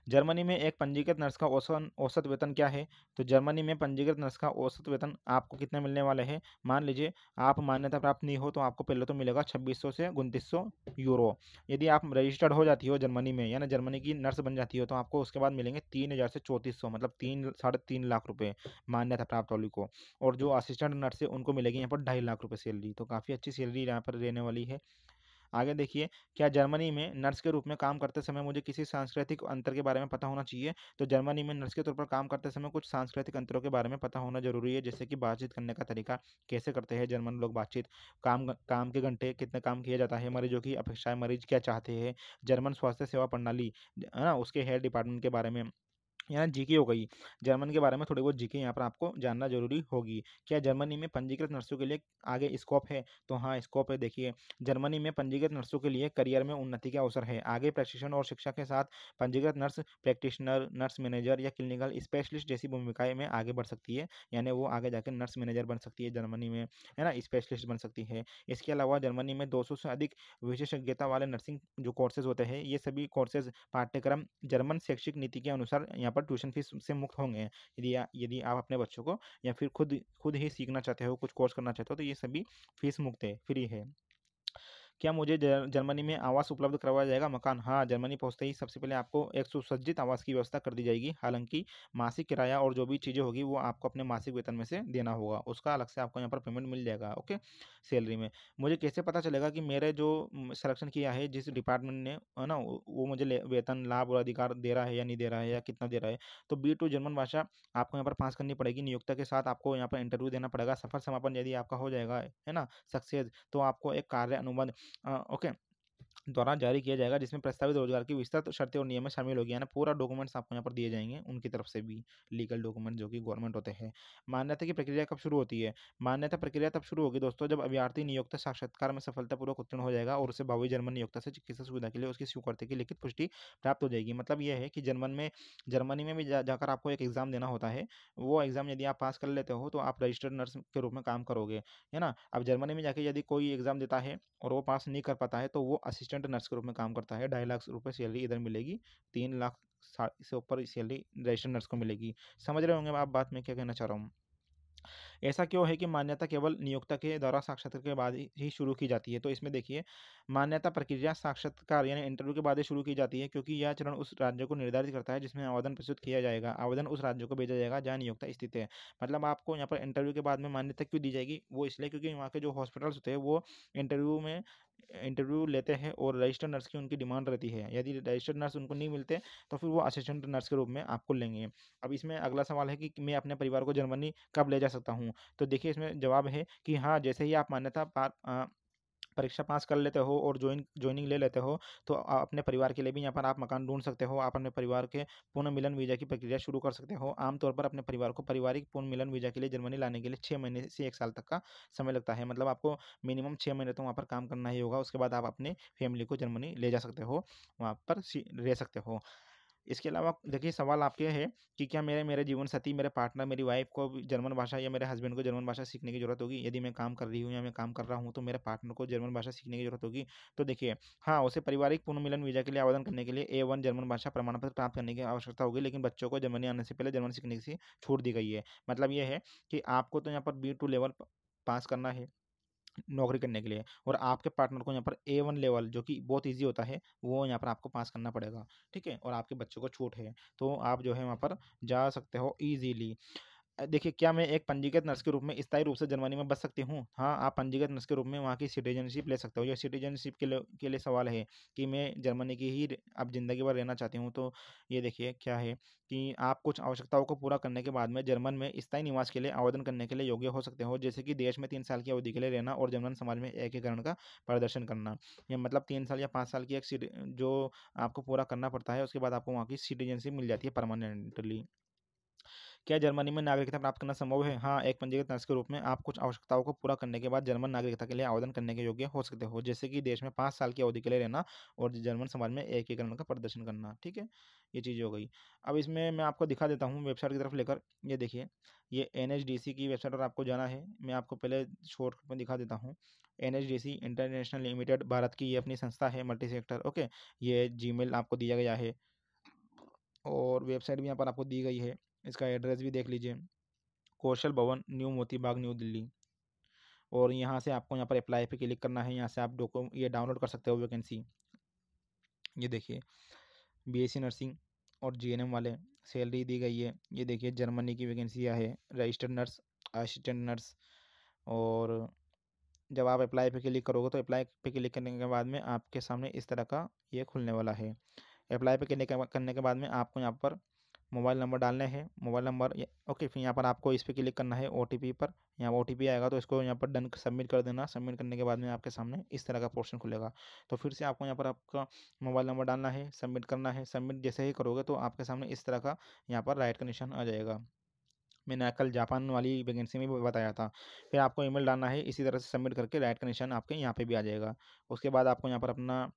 जर्मनी में एक पंजीकृत नर्स का औसत औसत वेतन क्या है? तो जर्मनी में पंजीकृत नर्स का औसत वेतन आपको कितने मिलने वाले हैं? मान लीजिए, आप मान्यता प्राप्त नहीं हो तो आपको पहले तो मिलेगा छब्बीस से उनतीस यूरो। यदि आप रजिस्टर्ड हो जाती हो जर्मनी में, यानी जर्मनी की नर्स बन जाती हो तो आपको उसके बाद मिलेंगे तीन हज़ार से चौंतीस सौ मतलब तीन, साढ़े तीन लाख रुपये मान्यता प्राप्त वाली को। और जो असिस्टेंट नर्स है, उनको मिलेगी यहाँ पर ढाई लाख रुपये सैलरी तो काफ़ी अच्छी सैलरी यहाँ पर रहने वाली है। आगे देखिए, क्या जर्मनी में नर्स के रूप में काम करते समय मुझे किसी सांस्कृतिक अंतर के बारे में पता होना चाहिए? तो जर्मनी में नर्स के तौर पर काम करते समय कुछ सांस्कृतिक अंतरों के बारे में पता होना ज़रूरी है, जैसे कि बातचीत करने का तरीका, कैसे करते हैं जर्मन लोग बातचीत, काम काम के घंटे कितने काम किया जाता है मरीजों की अपेक्षाएँ मरीज़ क्या चाहते हैं, जर्मन स्वास्थ्य सेवा प्रणाली है ना, उसके हेल्थ डिपार्टमेंट के बारे में। यहाँ जीके हो गई। जर्मन के बारे में थोड़ी बहुत जीके यहाँ पर आपको जानना ज़रूरी होगी। क्या जर्मनी में पंजीकृत नर्सों के लिए आगे स्कोप है? तो हाँ स्कोप है, देखिए। जर्मनी में पंजीकृत नर्सों के लिए करियर में उन्नति के अवसर है। आगे प्रशिक्षण और शिक्षा के साथ पंजीकृत नर्स, प्रैक्टिशनर, नर्स मैनेजर या क्लिनिकल स्पेशलिस्ट जैसी भूमिकाएँ में आगे बढ़ सकती है। यानी वो आगे जाकर नर्स मैनेजर बन सकती है जर्मनी में, है ना, स्पेशलिस्ट बन सकती है। इसके अलावा जर्मनी में दो सौ से अधिक विशेषज्ञता वाले नर्सिंग जो कोर्सेज होते हैं, ये सभी कोर्सेज पाठ्यक्रम जर्मन शैक्षिक नीति के अनुसार यहाँ पर ट्यूशन फ़ीस से मुक्त होंगे, यदि यदि आप अपने बच्चों को या फिर खुद खुद ही सीखना चाहते हो, कुछ कोर्स करना चाहते हो तो ये सभी फ़ीस मुक्त है, फ्री है। क्या मुझे जर्मनी में आवास उपलब्ध करवाया जाएगा? मकान? हाँ जर्मनी पहुँचते ही सबसे पहले आपको एक सुसज्जित आवास की व्यवस्था कर दी जाएगी। हालाँकि मासिक किराया और जो भी चीज़ें होगी वो आपको अपने मासिक वेतन में से देना होगा। उसका अलग से आपको यहाँ पर पेमेंट मिल जाएगा, ओके? सैलरी में। मुझे कैसे पता चलेगा कि मेरे जो सलेक्शन किया है, जिस डिपार्टमेंट ने, है ना, वो मुझे वेतन, लाभ और अधिकार दे रहा है या नहीं दे रहा है या कितना दे रहा है? तो बी टू जर्मन भाषा आपको यहाँ पर पास करनी पड़ेगी। नियोक्ता के साथ आपको यहाँ पर इंटरव्यू देना पड़ेगा। सफल समापन यदि आपका हो जाएगा, है ना सक्सेस तो आपको एक कार्य अनुबंध ओके द्वारा जारी किया जाएगा, जिसमें प्रस्तावित रोज़गार की विस्तृत शर्तें और नियम शामिल होगी यानी पूरा डॉक्यूमेंट्स आपको यहाँ पर दिए जाएँगे, उनकी तरफ़ से भी लीगल डॉक्यूमेंट जो कि गवर्नमेंट होते हैं। मान्यता की प्रक्रिया कब शुरू होती है? मान्यता प्रक्रिया तब शुरू होगी दोस्तों, जब अभ्यर्थी नियोक्ता साक्षात्कार में सफलतापूर्वक उत्तीर्ण हो जाएगा और उसे भावी जर्मन नियोक्ता से चिकित्सा सुविधा के लिए उसकी स्वीकृति की लिखित पुष्टि प्राप्त हो जाएगी। मतलब यह है कि जर्मन में, जर्मनी में भी जाकर आपको एक एग्ज़ाम देना होता है। वो एग्ज़ाम यदि आप पास कर लेते हो तो आप रजिस्टर्ड नर्स के रूप में काम करोगे, है ना? अब जर्मनी में जाके यदि कोई एग्ज़ाम देता है और वो पास नहीं कर पाता है तो वो असिस्टेंट नर्स के रूप में काम करता है। ढाई लाख रुपये सैलरी इधर मिलेगी, तीन लाख से ऊपर सैलरी रजिस्टर्ड नर्स को मिलेगी। समझ रहे होंगे आप बात में क्या कहना चाह रहा हूँ? ऐसा क्यों है कि मान्यता केवल नियोक्ता के द्वारा साक्षात्कार के बाद ही शुरू की जाती है? तो इसमें देखिए, मान्यता प्रक्रिया साक्षात्कार यानी इंटरव्यू के बाद ही शुरू की जाती है क्योंकि यह चरण उस राज्य को निर्धारित करता है जिसमें आवेदन प्रस्तुत किया जाएगा। आवेदन उस राज्य को भेजा जाएगा जहाँ नियोक्ता स्थित है। मतलब आपको यहाँ पर इंटरव्यू के बाद में मान्यता क्यों दी जाएगी? वो इसलिए क्योंकि वहाँ के जो हॉस्पिटल्स होते हैं वो इंटरव्यू में इंटरव्यू लेते हैं और रजिस्टर्ड नर्स की उनकी डिमांड रहती है। यदि रजिस्टर्ड नर्स उनको नहीं मिलते तो फिर वो असिस्टेंट नर्स के रूप में आपको लेंगे। अब इसमें अगला सवाल है कि मैं अपने परिवार को जर्मनी कब ले जा सकता हूँ? तो देखिए इसमें जवाब है कि हाँ जैसे ही आप मान्यता परीक्षा पास कर लेते हो और ज्वाइन ज्वाइनिंग ले लेते हो तो अपने परिवार के लिए भी यहाँ पर आप मकान ढूंढ सकते हो। आप अपने परिवार के पूर्ण मिलन वीज़ा की प्रक्रिया शुरू कर सकते हो। आमतौर पर अपने परिवार को पारिवारिक पूर्ण मिलन वीज़ा के लिए जर्मनी लाने के लिए छः महीने से एक साल तक का समय लगता है। मतलब आपको मिनिमम छः महीने तो वहाँ पर काम करना ही होगा। उसके बाद आप अपने फैमिली को जर्मनी ले जा सकते हो, वहाँ पर रह सकते हो। इसके अलावा देखिए सवाल आपके है कि क्या मेरे मेरे जीवन साथी मेरे पार्टनर, मेरी वाइफ को जर्मन भाषा या मेरे हस्बैंड को जर्मन भाषा सीखने की ज़रूरत होगी? यदि मैं काम कर रही हूँ या मैं काम कर रहा हूँ तो मेरे पार्टनर को जर्मन भाषा सीखने की ज़रूरत होगी? तो देखिए हाँ उसे पारिवारिक पुनर्मिलन वीज़ा के लिए आवेदन करने के लिए ए वन जर्मन भाषा प्रमाण पत्र प्राप्त करने की आवश्यकता होगी, लेकिन बच्चों को जर्मनी आने से पहले जर्मन सीखने की छूट दी गई है। मतलब ये है कि आपको तो यहाँ पर बी टू लेवल पास करना है। नौकरी करने के लिए और आपके पार्टनर को यहाँ पर ए वन लेवल जो कि बहुत ईजी होता है, वो यहाँ पर आपको पास करना पड़ेगा, ठीक है? और आपके बच्चों को छूट है तो आप जो है वहाँ पर जा सकते हो ईजीली देखिए, क्या मैं एक पंजीकृत नर्स के रूप में स्थायी रूप से जर्मनी में बच सकती हूँ? हाँ आप पंजीकृत नर्स के रूप में वहाँ की सिटीजनशिप ले सकते हो। यह सिटीजनशिप के लिए के लिए सवाल है कि मैं जर्मनी की ही अब ज़िंदगी भर रहना चाहती हूँ तो ये देखिए क्या है कि आप कुछ आवश्यकताओं को पूरा करने के बाद में जर्मन में स्थायी निवास के लिए आवेदन करने के लिए योग्य हो सकते हो। जैसे कि देश में तीन साल की अवधि के लिए रहना और जर्मन समाज में एकीकरण का प्रदर्शन करना। या मतलब तीन साल या पाँच साल की एक जो आपको पूरा करना पड़ता है, उसके बाद आपको वहाँ की सिटीजनशिप मिल जाती है परमानेंटली। क्या जर्मनी में नागरिकता प्राप्त करना संभव है? हाँ एक पंजीकृत नर्स के रूप में आप कुछ आवश्यकताओं को पूरा करने के बाद जर्मन नागरिकता के लिए आवेदन करने के योग्य हो सकते हो, जैसे कि देश में पाँच साल की अवधि के लिए रहना और जर्मन समाज में एकीकरण का प्रदर्शन करना, ठीक है? ये चीज़ हो गई। अब इसमें मैं आपको दिखा देता हूँ वेबसाइट की तरफ़ लेकर। ये देखिए, ये एन की वेबसाइट पर आपको जाना है। मैं आपको पहले शॉर्ट में दिखा देता हूँ। एन इंटरनेशनल लिमिटेड भारत की ये अपनी संस्था है मल्टी सेक्टर ओके? ये जी आपको दिया गया है और वेबसाइट भी यहाँ पर आपको दी गई है। इसका एड्रेस भी देख लीजिए। कौशल भवन, न्यू मोती बाग न्यू दिल्ली। और यहाँ से आपको यहाँ पर अप्लाई पे क्लिक करना है। यहाँ से आप डॉक्यू ये डाउनलोड कर सकते हो वैकेंसी ये देखिए बीएससी नर्सिंग और जीएनएम वाले सैलरी दी गई है। ये देखिए जर्मनी की वैकेंसियाँ है। रजिस्टर्ड नर्स असिस्टेंट नर्स और जब आप अप्लाई पे क्लिक करोगे तो अप्लाई पे क्लिक करने के बाद में आपके सामने इस तरह का ये खुलने वाला है। अप्लाई पे क्लिक करने के बाद में आपको यहाँ पर मोबाइल नंबर डालने हैं, मोबाइल नंबर ओके, फिर यहाँ पर आपको इस पर क्लिक करना है ओटीपी पर। यहाँ ओ आएगा तो इसको यहाँ पर डन सबमिट कर देना। सबमिट करने के बाद में आपके सामने इस तरह का पोर्शन खुलेगा। तो फिर से आपको यहाँ पर आपका मोबाइल नंबर डालना है, सबमिट करना है। सबमिट जैसे ही करोगे तो आपके सामने इस तरह का यहाँ पर राइट का निशान आ जाएगा। मैंने कल जापान वाली वैकेंसी में भी बताया था। फिर आपको ईमेल डालना है, इसी तरह से सबमिट करके राइट का निशान आपके यहाँ पे भी आ जाएगा। उसके बाद आपको यहाँ पर अपना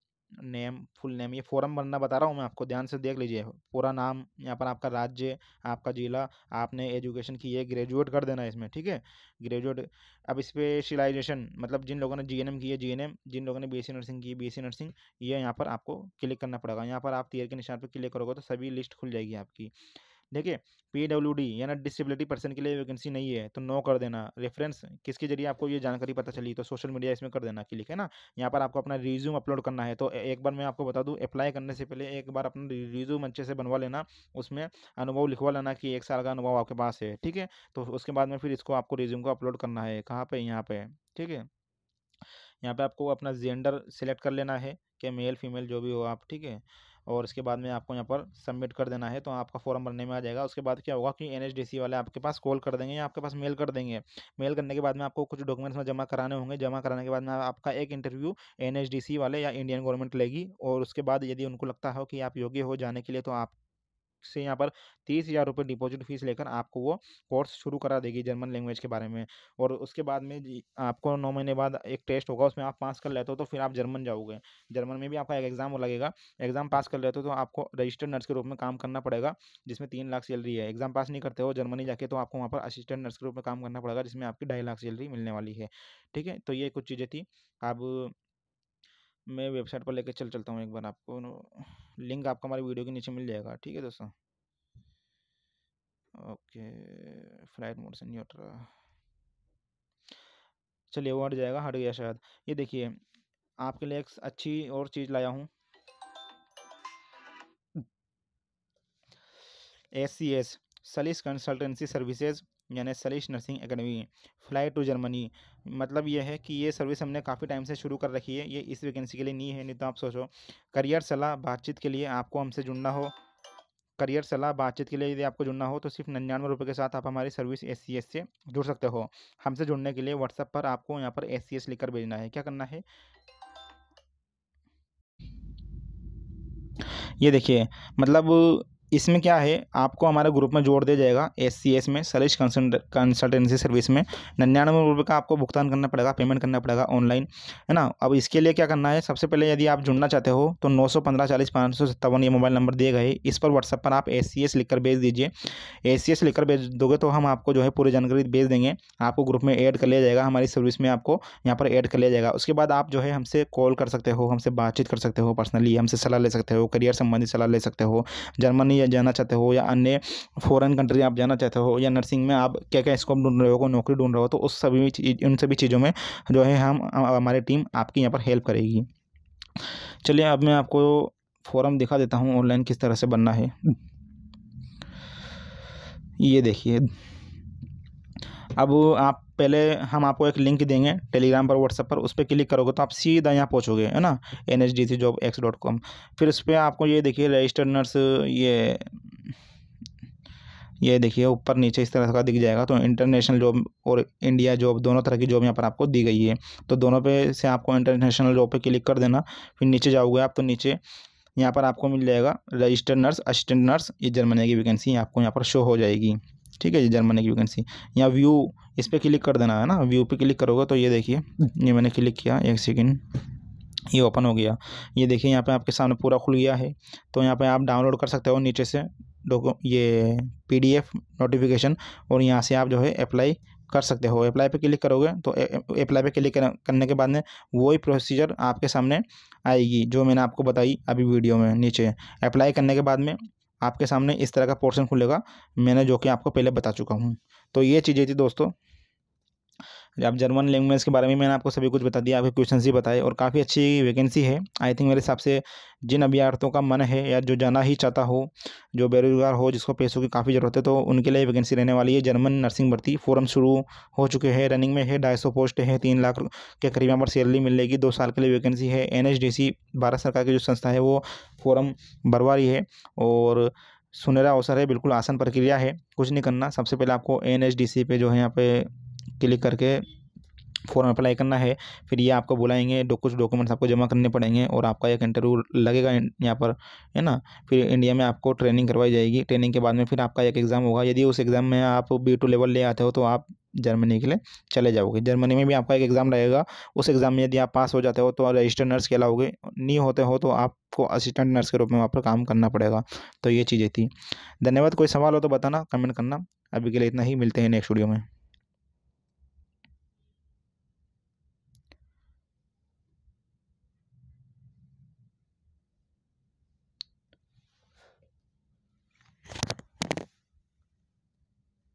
नेम, फुल नेम, ये फॉर्म भरना बता रहा हूँ मैं आपको, ध्यान से देख लीजिए। पूरा नाम यहाँ पर आपका राज्य, आपका जिला, आपने एजुकेशन की है ग्रेजुएट कर देना इसमें, ठीक है? ग्रेजुएट, अब स्पेशलाइजेशन मतलब जिन लोगों ने जीएनएम की है, जीएनएम, जिन लोगों ने बीएससी नर्सिंग की है, बीएससी नर्सिंग, ये यहाँ पर आपको क्लिक करना पड़ेगा। यहाँ पर आप तीर के निशान पर क्लिक करोगे तो सभी लिस्ट खुल जाएगी आपकी। देखिए पी डब्ल्यू डी यानी डिसेबिलिटी पर्सन के लिए वैकेंसी नहीं है तो नो कर देना। रेफरेंस किसके ज़रिए आपको ये जानकारी पता चली तो सोशल मीडिया इसमें कर देना क्लिक है ना? यहाँ पर आपको अपना रिज्यूम अपलोड करना है तो एक बार मैं आपको बता दूँ अप्लाई करने से पहले एक बार अपना रिज्यूम अच्छे से बनवा लेना, उसमें अनुभव लिखवा लेना कि एक साल का अनुभव आपके पास है, ठीक है? तो उसके बाद में फिर इसको आपको रिज्यूम को अपलोड करना है, कहाँ पर यहाँ पर ठीक है? यहाँ पर आपको अपना जेंडर सेलेक्ट कर लेना है, कि मेल फीमेल जो भी हो आप, ठीक है? और इसके बाद में आपको यहाँ पर सबमिट कर देना है तो आपका फॉर्म भरने में आ जाएगा। उसके बाद क्या होगा कि एनएचडीसी वाले आपके पास कॉल कर देंगे या आपके पास मेल कर देंगे। मेल करने के बाद में आपको कुछ डॉक्यूमेंट्स में जमा कराने होंगे। जमा कराने के बाद में आपका एक इंटरव्यू NHDC वाले या इंडियन गवर्नमेंट लेगी और उसके बाद यदि उनको लगता हो कि आप योग्य हो जाने के लिए तो आप से यहाँ पर तीस हज़ार रुपये डिपॉजिट फ़ीस लेकर आपको वो कोर्स शुरू करा देगी जर्मन लैंग्वेज के बारे में। और उसके बाद में आपको नौ महीने बाद एक टेस्ट होगा, उसमें आप पास कर लेते हो तो फिर आप जर्मन जाओगे। जर्मन में भी आपका एक एग्ज़ाम लगेगा। एग्ज़ाम पास कर लेते हो तो आपको रजिस्टर्ड नर्स के रूप में काम करना पड़ेगा, जिसमें तीन लाख सैलरी है। एग्ज़ाम पास नहीं करते हो, जर्मनी जाके तो आपको वहाँ पर असिस्टेंट नर्स के रूप में काम करना पड़ेगा, जिसमें आपकी ढाई लाख सैलरी मिलने वाली है। ठीक है? तो ये कुछ चीज़ें थी। अब मैं वेबसाइट पर लेकर चल चलता हूँ एक बार आपको लिंक आपको हमारी वीडियो के नीचे मिल जाएगा, ठीक है दोस्तों? ओके, फ़्लाइट मोड से नहीं रहा चलिए वो हट जाएगा, हट गया शायद। ये देखिए, आपके लिए एक अच्छी और चीज़ लाया हूँ। S C S, Salis consultancy services यानी Salish nursing academy fly to Germany. मतलब ये है कि ये सर्विस हमने काफ़ी टाइम से शुरू कर रखी है, ये इस वैकेंसी के लिए नहीं है, नहीं तो आप सोचो। करियर सलाह बातचीत के लिए आपको हमसे जुड़ना हो। करियर सलाह बातचीत के लिए यदि आपको जुड़ना हो तो सिर्फ़ निन्यानवे रुपये के साथ आप हमारी सर्विस एस सी एस से जुड़ सकते हो। हमसे जुड़ने के लिए व्हाट्सएप पर आपको यहाँ पर एस सी एस लिखकर भेजना है। क्या करना है? ये देखिए मतलब इसमें क्या है, आपको हमारे ग्रुप में जोड़ दिया जाएगा एस सी एस में सलिश कंसल्टेंसी सर्विस में। निन्यानवे रुपये का आपको भुगतान करना पड़ेगा पेमेंट करना पड़ेगा ऑनलाइन है ना? अब इसके लिए क्या करना है, सबसे पहले यदि आप जुड़ना चाहते हो तो नौ सौ पंद्रह चालीस पाँच सौ सत्तावन ये मोबाइल नंबर दिए गए। इस पर व्हाट्सअप पर आप एस सी एस लिखकर भेज दीजिए। एस सी एस लिखकर भेज दोगे तो हम आपको जो है पूरी जानकारी भेज देंगे। आपको ग्रुप में ऐड कर लिया जाएगा, हमारी सर्विस में आपको यहाँ पर ऐड कर लिया जाएगा। उसके बाद आप जो है हमसे कॉल कर सकते हो, हमसे बातचीत कर सकते हो पर्सनली हमसे सलाह ले सकते हो करियर संबंधी सलाह ले सकते हो जर्मनी या जाना चाहते हो या अन्य फॉरेन कंट्री आप जाना चाहते हो या नर्सिंग में आप क्या क्या स्कोप ढूंढ रहे हो नौकरी ढूंढ रहे हो तो उस सभी उन सभी चीज़ों में जो है हम, हमारी टीम आपकी यहाँ पर हेल्प करेगी। चलिए अब मैं आपको फॉरम दिखा देता हूँ ऑनलाइन किस तरह से बनना है। ये देखिए। अब आप पहले हम आपको एक लिंक देंगे टेलीग्राम पर व्हाट्सएप पर, उस पर क्लिक करोगे तो आप सीधा यहाँ पहुँचोगे, है ना? N H D C job X dot com फिर उस पर आपको ये देखिए रजिस्टर्ड नर्स ये ये देखिए ऊपर नीचे इस तरह का दिख जाएगा। तो इंटरनेशनल जॉब और इंडिया जॉब दोनों तरह की जॉब यहाँ पर आपको दी गई है। तो दोनों पे से आपको इंटरनेशनल जॉब पे क्लिक कर देना। फिर नीचे जाओगे आप तो नीचे यहाँ पर आपको मिल जाएगा रजिस्टर्ड नर्स असिस्टेंट नर्स ये जर्मनी की वैकेंसी आपको यहाँ पर शो हो जाएगी। ठीक है जी, जर्मनी की वैकेंसी यहाँ व्यू इस पर क्लिक कर देना, है ना? व्यू पे क्लिक करोगे तो ये देखिए, ये मैंने क्लिक किया, एक सेकेंड ये ओपन हो गया। ये देखिए, यहाँ पे आपके सामने पूरा खुल गया है। तो यहाँ पे आप डाउनलोड कर सकते हो, नीचे से डॉक्यू ये पीडीएफ नोटिफिकेशन और यहाँ से आप जो है अप्लाई कर सकते हो। अप्लाई पे क्लिक करोगे तो अप्लाई पे क्लिक करने के बाद में वही प्रोसीजर आपके सामने आएगी, जो मैंने आपको बताई अभी वीडियो में नीचे। अप्लाई करने के बाद में आपके सामने इस तरह का पोर्शन खुलेगा। मैंने जो कि आपको पहले बता चुका हूँ। तो ये चीज़ें थी दोस्तों। अब जर्मन लैंग्वेज के बारे में मैंने आपको सभी कुछ बता दिया, आपके क्वेश्चन भी बताए और काफ़ी अच्छी वैकेंसी है। आई थिंक मेरे हिसाब से जिन अभ्यर्थियों का मन है या जो जाना ही चाहता हो, जो बेरोजगार हो, जिसको पैसों की काफ़ी ज़रूरत है तो उनके लिए वैकेंसी रहने वाली है। जर्मन नर्सिंग भर्ती फॉरम शुरू हो चुके हैं। रनिंग में है, ढाई सौ पोस्ट है, तीन लाख के करीब यहाँ पर सैलरी मिलेगी दो साल के लिए वैकेंसी है। एन भारत सरकार की जो संस्था है, वो फॉरम भरवा रही है और सुनहरा अवसर है। बिल्कुल आसान प्रक्रिया है। कुछ नहीं करना। सबसे पहले आपको NHDC पे जो है यहाँ पे क्लिक करके फॉर्म अप्लाई करना है। फिर ये आपको बुलाएँगे, डो, कुछ डॉक्यूमेंट्स आपको जमा करने पड़ेंगे और आपका एक इंटरव्यू लगेगा यहाँ पर, है ना? फिर इंडिया में आपको ट्रेनिंग करवाई जाएगी। ट्रेनिंग के बाद में फिर आपका एक एग्ज़ाम होगा। यदि उस एग्ज़ाम में आप बी टू लेवल ले आते हो तो आप जर्मनी के लिए चले जाओगे। जर्मनी में भी आपका एक एग्ज़ाम रहेगा उस एग्ज़ाम में यदि आप पास हो जाते हो तो रजिस्टर्ड नर्स के अलाओगे नहीं होते हो तो आपको असिस्टेंट नर्स के रूप में वहाँ पर काम करना पड़ेगा। तो ये चीज़ें थी। धन्यवाद। कोई सवाल हो तो बताना कमेंट करना। अभी के लिए इतना ही। मिलते हैं नेक्स्ट वीडियो में।